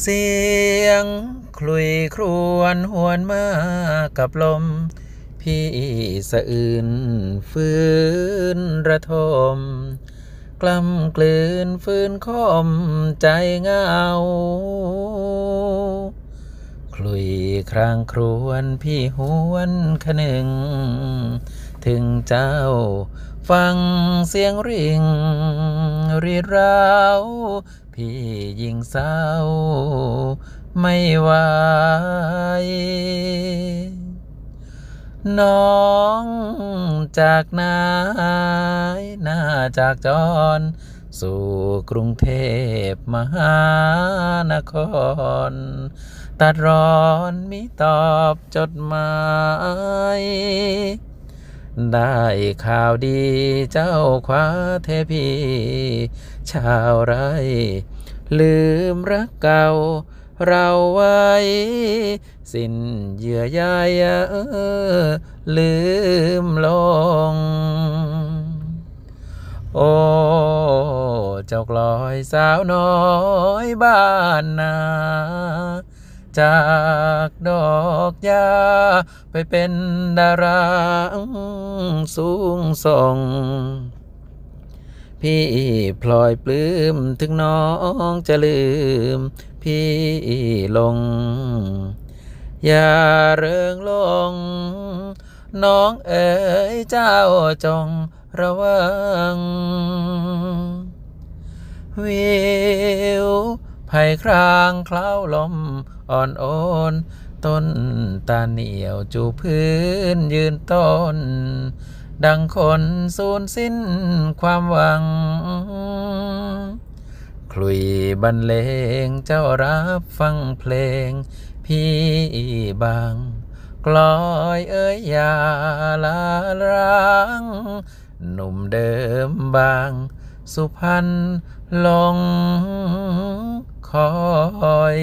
เสียงคลุยครวนหวนมากับลม พี่สะอื่นฟื้นระทม กล้ำกลืนฟื้นคมใจเงาคลุยครางครวนพี่หวนขนึง ถึงเจ้าฟังเสียงริ่ง รีดร้าวพี่ยิ่งเศร้าไม่ไหวน้องจากนายหน้าจากจร สู่กรุงเทพมหานคร ตัดร้อนมิตอบจดหมาย ได้ข่าวดีเจ้าคว้าเทพี ชาวไร ลืมรักเก่า เราไว้ สิ้นเยื่อใยลืมลง โอ้เจ้ากลอยสาวน้อยบ้านนา จากดอกยาไปเป็นดาราสูงส่ง พี่พลอยปลื้มถึงน้องจะลืม พี่ลง อย่าเริงลง น้องเอ๋ยเจ้าจงระวังวิว ไผ่ครางคล้าวลมอ่อนโอนต้นตาเหนียวจูพื้นยืนต้น ดังคนสูญสิ้นความหวัง คลุยบรรเลงเจ้ารับฟังเพลง พี่บางกลอยเอ้ยอย่าลาร้างหนุ่มเดิมบาง สุพรรณลง คอย